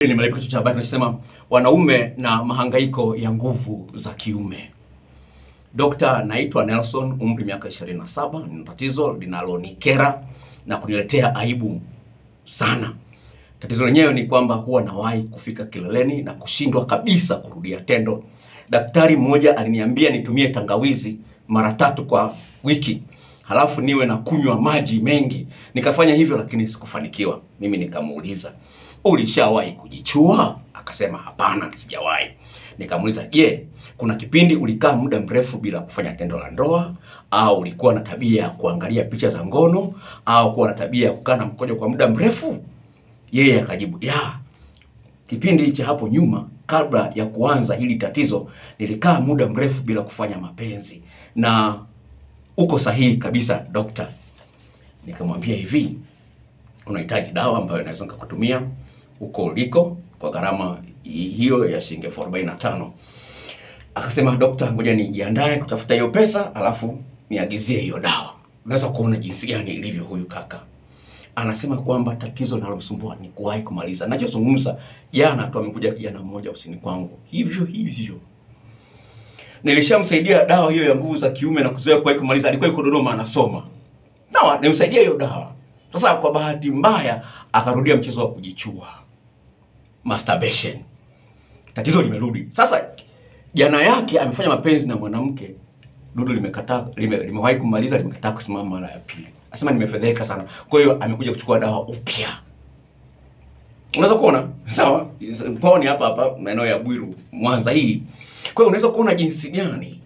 Kichwa cha habari tunasema wanaume na mahangaiko ya nguvu za kiume. Dokta, naitwa Nelson, umri miaka 27, ni tatizo linalonikera na kuniletea aibu sana. Tatizo lenyewe ni kwamba huwa nawahi kufika kileleni na kushindwa kabisa kurudia tendo. Daktari mmoja aliniambia nitumie tangawizi mara tatu kwa wiki, halafu niwe na kunywa maji mengi. Nikafanya hivyo, lakini sikufanikiwa. Mimi nikamuuliza, ulishawahi kujichua? Akasema hapana, sijawahi. Nikamuuliza, je, kuna kipindi ulikaa muda mrefu bila kufanya tendo la ndoa, au ulikuwa na tabia ya kuangalia picha za ngono, au kuwa na tabia ya kukaa na mkojo kwa muda mrefu? Yeye akajibu ya, kipindi cha hapo nyuma kabla ya kuanza hili tatizo nilikaa muda mrefu bila kufanya mapenzi, na uko sahihi kabisa dokta. Nikamwambia hivi, unahitaji dawa ambayo naweza nikakutumia huko uliko kwa gharama hiyo ya shilingi elfu arobaini na tano. Akasema dokta, ngoja nijiandae kutafuta hiyo pesa, alafu niagizie hiyo dawa. Unaweza kuona jinsi gani ilivyo huyu kaka anasema kwamba tatizo linalomsumbua ni kuwahi kumaliza. Nachozungumza jana tu, amekuja kijana mmoja usini kwangu hivyo hivyo, nilishamsaidia dawa hiyo ya nguvu za kiume na kuzoea kwa kumaliza. Alikuwa yuko Dodoma anasoma, sawa, nimsaidia hiyo dawa. Sasa kwa bahati mbaya akarudia mchezo wa kujichua, masturbation. Tatizo limerudi sasa. Jana yake amefanya mapenzi na mwanamke, dudu limekataa, lime, limewahi kumaliza, limekataa kusimama mara ya pili. Asema nimefedheka sana, kwa hiyo amekuja kuchukua dawa upya. Unaweza kuona sawa, poni ni hapa hapa maeneo ya Bwiru, Mwanza hii. Kwa hiyo unaweza kuona jinsi gani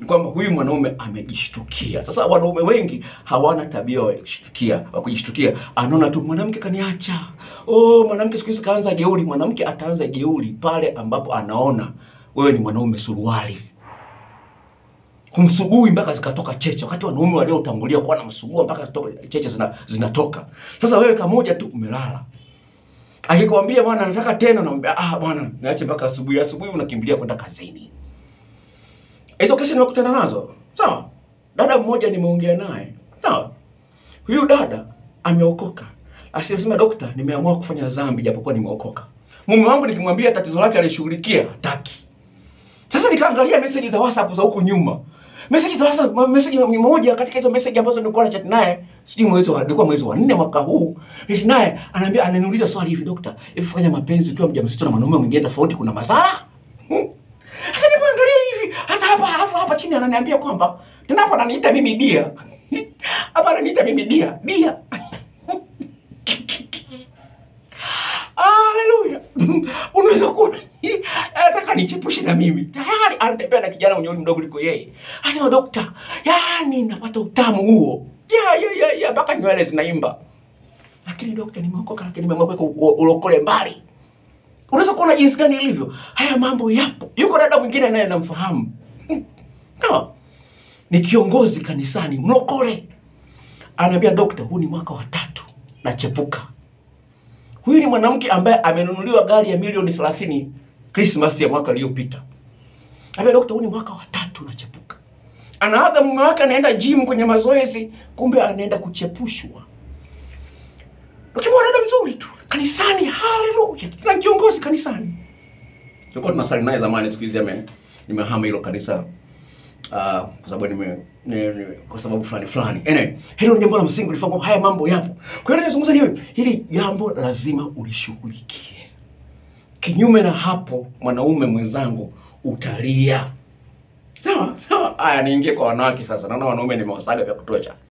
ni kwamba huyu mwanaume amejishtukia. Sasa wanaume wengi hawana tabia ya kujishtukia, wa kujishtukia. Anaona tu mwanamke kaniacha, oh, mwanamke siku hizi kaanza jeuri. Mwanamke ataanza jeuri pale ambapo anaona wewe ni mwanaume suruali kumsugui mpaka zikatoka cheche, wakati wanaume waliotangulia kuwa namsugua mpaka zitoka- cheche zina, zinatoka. Sasa wewe kamoja tu umelala, akikwambia bwana nataka tena, unamwambia ah, bwana niache mpaka asubuhi. Asubuhi unakimbilia kwenda kazini. Hizo kesi nimekutana nazo, sawa. Dada mmoja nimeongea naye, sawa. Huyu dada ameokoka, asiyesema dokta, nimeamua kufanya dhambi japokuwa nimeokoka. Mume wangu nikimwambia tatizo lake alishughulikia, hataki. Sasa nikaangalia message za WhatsApp za huku nyuma. Message za WhatsApp, message ni moja katika hizo message ambazo nilikuwa na chat naye, sijui mwezi wa ilikuwa mwezi wa 4 mwaka huu. Eti naye ananiambia ananiuliza swali hivi, dokta, hivi fanya mapenzi ukiwa mjamzito na mwanaume mwingine tofauti kuna madhara? Sasa Sasa nipoangalia hivi, sasa hapa hapa hapa chini ananiambia kwamba tena hapa ananiita mimi bia. Hapa ananiita mimi dia, dia. Haleluya. Unaweza kuona anataka nichepushe na mimi. Tayari anatembea na kijana mwenye umri mdogo kuliko yeye. Anasema dokta, yani napata utamu huo. Ya ya ya ya mpaka nywele zinaimba. Lakini dokta, nimeokoka lakini nimeokoka ulokole mbali. Unaweza kuona jinsi gani ilivyo. Haya mambo yapo. Yuko dada mwingine naye namfahamu. no. Ni kiongozi kanisani, mlokole. Anaambia dokta, huu ni mwaka wa tatu nachepuka. Huyu ni mwanamke ambaye amenunuliwa gari ya milioni 30 Christmas ya mwaka uliopita. Ambaye dokta, huu ni mwaka wa tatu nachepuka. Anaaga mume wake anaenda gym kwenye mazoezi, kumbe anaenda kuchepushwa. Ukimwona dada mzuri tu kanisani, haleluya, tuna kiongozi kanisani. Tulikuwa tunasali naye zamani, siku hizi nimehama hilo kanisa Ah, kwa sababu nime ni, ne, kwa sababu fulani fulani. Anyway, hilo ni jambo la msingi lifahamu haya mambo yapo. Kwa hiyo nazungumza ni wewe, hili jambo lazima ulishughulikie. Kinyume na hapo, mwanaume mwenzangu utalia. Sawa sawa. Haya, niingie kwa wanawake sasa. Naona wanaume nimewasaga vya kutosha.